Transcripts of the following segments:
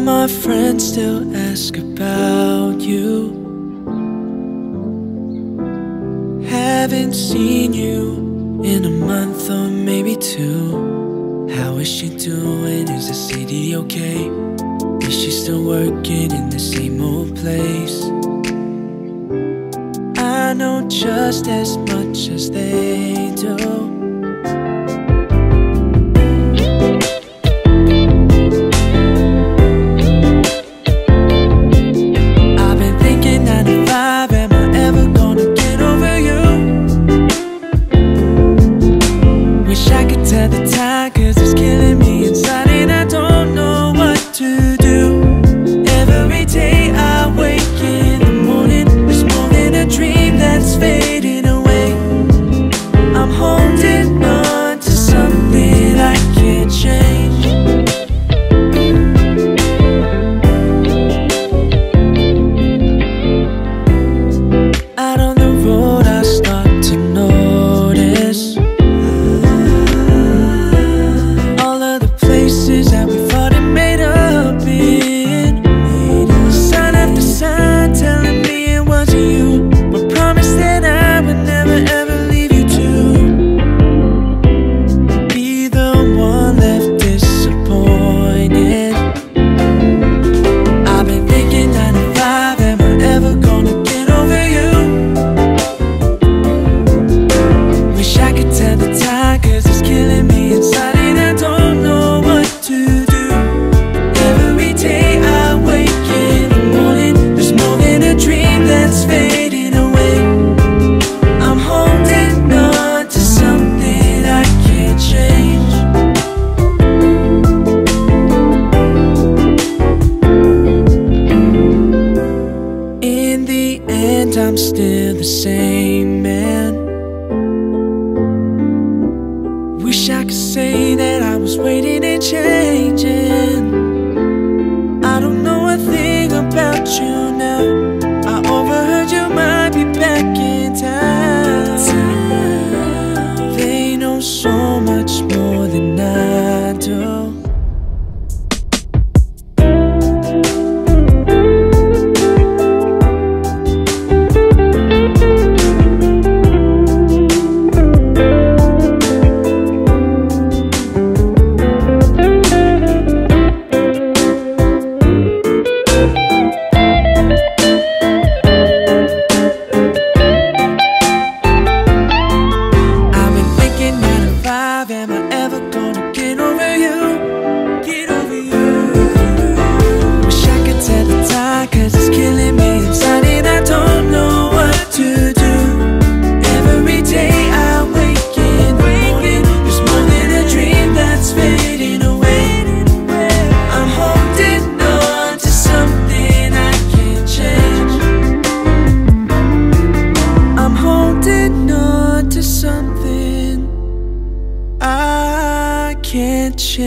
my friends still ask about you. Haven't seen you in a month or maybe two. How is she doing? Is the city okay? Is she still working in the same old place? I know just as much as they do. at the time Cause it's killing me inside and I don't and I'm still the same man. Wish I could say that I was waiting and changing. I don't know a thing about you. can't change.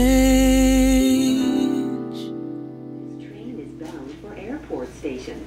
Train is bound for airport station.